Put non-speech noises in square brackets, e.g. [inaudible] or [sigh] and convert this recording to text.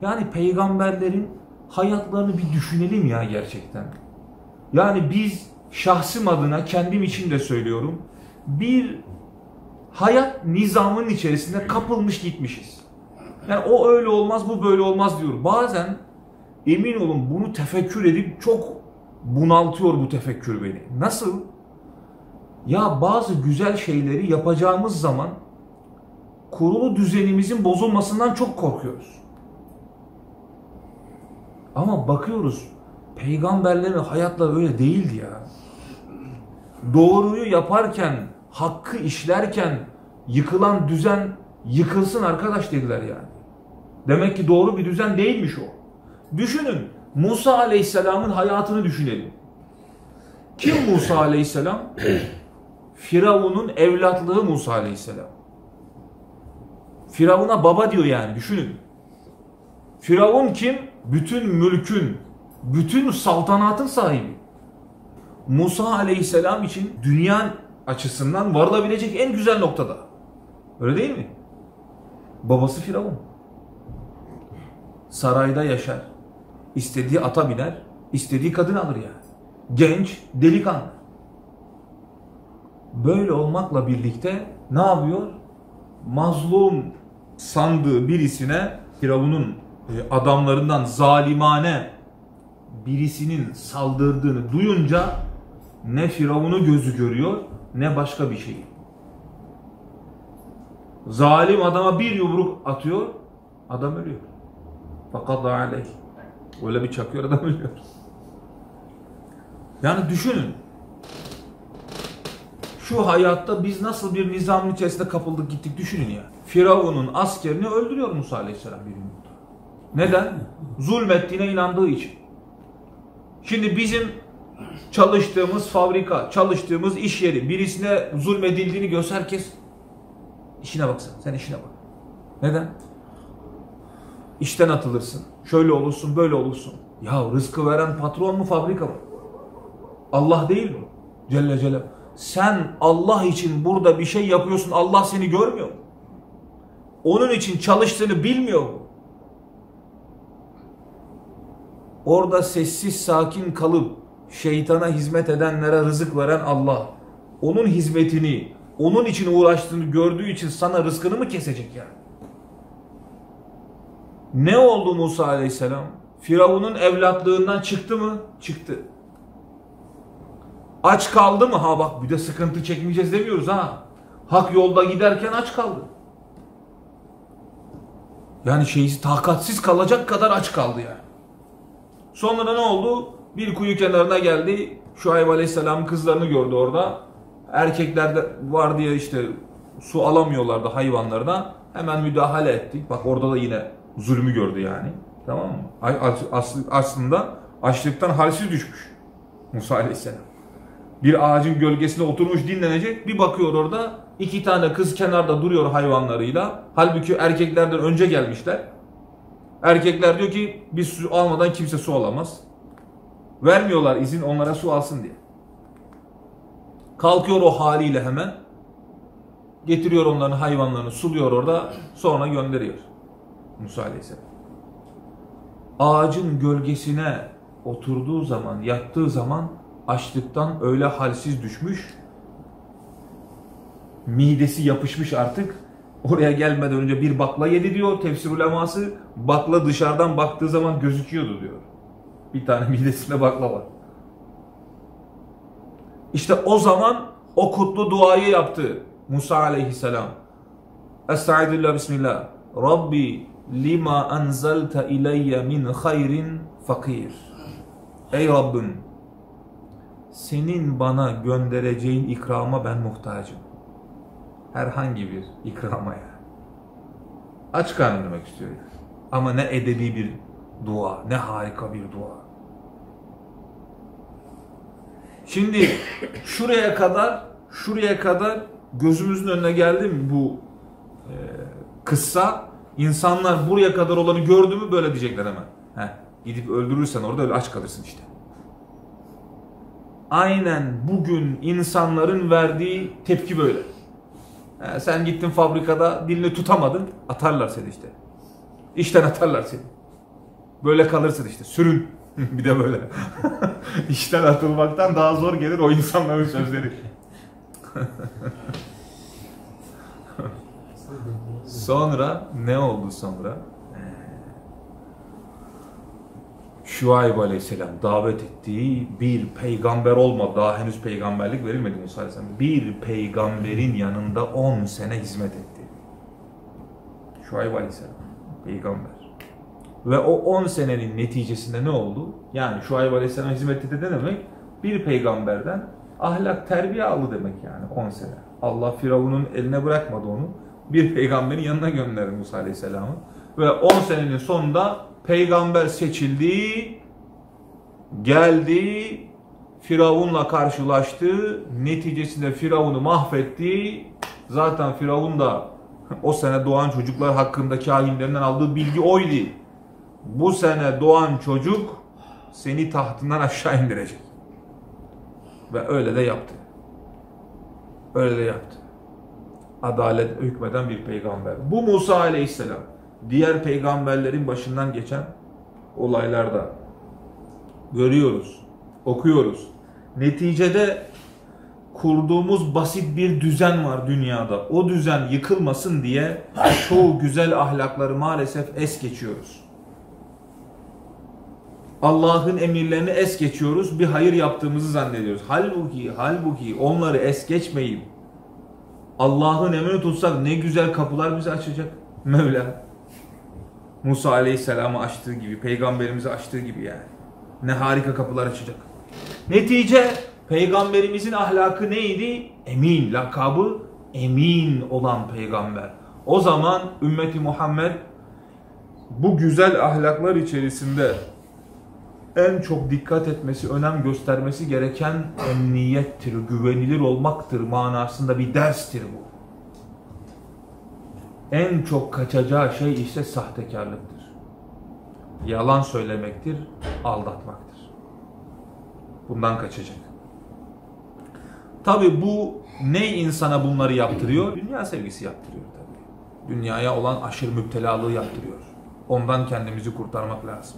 Yani peygamberlerin hayatlarını bir düşünelim ya gerçekten. Yani biz şahsım adına kendim için de söylüyorum. Bir hayat nizamının içerisinde kapılmış gitmişiz. Yani o öyle olmaz bu böyle olmaz diyor. Bazen emin olun bunu tefekkür edip çok bunaltıyor bu tefekkür beni. Nasıl? Ya bazı güzel şeyleri yapacağımız zaman kurulu düzenimizin bozulmasından çok korkuyoruz. Ama bakıyoruz peygamberlerin hayatları öyle değildi ya. Doğruyu yaparken, hakkı işlerken yıkılan düzen yıkılsın arkadaş dediler yani. Demek ki doğru bir düzen değilmiş o. Düşünün Musa Aleyhisselam'ın hayatını düşünelim. Kim Musa Aleyhisselam? [clears throat] Firavun'un evlatlığı Musa Aleyhisselam. Firavun'a baba diyor yani düşünün. Firavun kim? Bütün mülkün, bütün saltanatın sahibi. Musa Aleyhisselam için dünya açısından varılabilecek en güzel noktada. Öyle değil mi? Babası Firavun. Sarayda yaşar. İstediği ata biner, istediği kadın alır yani. Genç, delikanlı. Böyle olmakla birlikte ne yapıyor? Mazlum sandığı birisine Firavun'un adamlarından zalimane birisinin saldırdığını duyunca ne Firavun'u gözü görüyor ne başka bir şeyi. Zalim adama bir yumruk atıyor, adam ölüyor. Fakat aleyh. Öyle bir çakıyor adam ölüyor. Yani düşünün. Şu hayatta biz nasıl bir nizamın içerisinde kapıldık gittik düşünün ya. Firavun'un askerini öldürüyor Musa Aleyhisselam bir yumrukta. Neden? Zulmettiğine inandığı için. Şimdi bizim çalıştığımız fabrika, çalıştığımız iş yeri birisine zulmedildiğini görse herkes işine baksın. Sen işine bak. Neden? İşten atılırsın. Şöyle olursun, böyle olursun. Ya rızkı veren patron mu, fabrika mı? Allah değil mi? Celle Celle. Sen Allah için burada bir şey yapıyorsun. Allah seni görmüyor mu? Onun için çalıştığını bilmiyor mu? Orada sessiz sakin kalıp şeytana hizmet edenlere rızık veren Allah. Onun hizmetini, onun için uğraştığını gördüğü için sana rızkını mı kesecek yani? Ne oldu Musa aleyhisselam? Firavun'un evlatlığından çıktı mı? Çıktı. Aç kaldı mı? Ha bak bir de sıkıntı çekmeyeceğiz demiyoruz ha. Hak yolda giderken aç kaldı. Yani şeysi takatsiz kalacak kadar aç kaldı yani. Sonra ne oldu? Bir kuyu kenarına geldi. Şuayb Aleyhisselam'ın kızlarını gördü orada. Erkekler de var diye işte su alamıyorlardı hayvanlarına. Hemen müdahale ettik. Bak orada da yine zulmü gördü yani. Tamam mı? Aslında açlıktan halsiz düşmüş Musa Aleyhisselam. Bir ağacın gölgesinde oturmuş dinlenecek. Bir bakıyor orada iki tane kız kenarda duruyor hayvanlarıyla. Halbuki erkeklerden önce gelmişler. Erkekler diyor ki biz su almadan kimse su alamaz. Vermiyorlar izin onlara su alsın diye. Kalkıyor o haliyle hemen. Getiriyor onların hayvanlarını suluyor orada. Sonra gönderiyor. Musa Aleyhisselam. Ağacın gölgesine oturduğu zaman, yattığı zaman açlıktan öyle halsiz düşmüş. Midesi yapışmış artık. Oraya gelmeden önce bir bakla yedi diyor tefsir uleması. Bakla dışarıdan baktığı zaman gözüküyordu diyor. Bir tane [laughs] midesinde bakla var. İşte o zaman o kutlu duayı yaptı Musa aleyhisselam. Estağfirullah bismillah. Rabbi lima anzalta ileyye min hayrin fakir. Ey Rabbim senin bana göndereceğin ikrama ben muhtacım. Herhangi bir ikrama ya. Aç karnı demek istiyor. Ama ne edebi bir dua, ne harika bir dua. Şimdi şuraya kadar, şuraya kadar gözümüzün önüne geldi mi bu e, kıssa? İnsanlar buraya kadar olanı gördü mü böyle diyecekler hemen. Heh, gidip öldürürsen orada öyle aç kalırsın işte. Aynen bugün insanların verdiği tepki böyle. Sen gittin fabrikada dilini tutamadın, atarlar seni işte. İşten atarlar seni. Böyle kalırsın işte. Sürün. [laughs] bir de böyle. [laughs] İşten atılmaktan daha zor gelir o insanların sözleri. [laughs] Sonra ne oldu sonra? Şuayb Aleyhisselam davet ettiği bir peygamber olmadı. Daha henüz peygamberlik verilmedi Musa Aleyhisselam. Bir peygamberin yanında 10 sene hizmet etti. Şuayb Aleyhisselam peygamber. Ve o 10 senenin neticesinde ne oldu? Yani Şuayb Aleyhisselam hizmet etti ne demek? Bir peygamberden ahlak terbiye aldı demek yani 10 sene. Allah Firavun'un eline bırakmadı onu. Bir peygamberin yanına gönderdi Musa Aleyhisselam'ı. Ve 10 senenin sonunda peygamber seçildi, geldi, Firavun'la karşılaştı, neticesinde Firavun'u mahvetti. Zaten Firavun da [laughs] o sene doğan çocuklar hakkında kahinlerinden aldığı bilgi oydu. Bu sene doğan çocuk seni tahtından aşağı indirecek. Ve öyle de yaptı. Öyle de yaptı. Adalet hükmeden bir peygamber. Bu Musa aleyhisselam diğer peygamberlerin başından geçen olaylarda görüyoruz, okuyoruz. Neticede kurduğumuz basit bir düzen var dünyada. O düzen yıkılmasın diye çoğu güzel ahlakları maalesef es geçiyoruz. Allah'ın emirlerini es geçiyoruz, bir hayır yaptığımızı zannediyoruz. Halbuki, halbuki onları es geçmeyip Allah'ın emrini tutsak ne güzel kapılar bize açacak Mevla. Musa Aleyhisselam'ı açtığı gibi, peygamberimizi açtığı gibi yani. Ne harika kapılar açacak. Netice peygamberimizin ahlakı neydi? Emin, lakabı emin olan peygamber. O zaman ümmeti Muhammed bu güzel ahlaklar içerisinde en çok dikkat etmesi, önem göstermesi gereken emniyettir, güvenilir olmaktır manasında bir derstir bu. En çok kaçacağı şey ise sahtekarlıktır. Yalan söylemektir, aldatmaktır. Bundan kaçacak. Tabi bu ne insana bunları yaptırıyor? Dünya sevgisi yaptırıyor tabii. Dünyaya olan aşırı müptelalığı yaptırıyor. Ondan kendimizi kurtarmak lazım.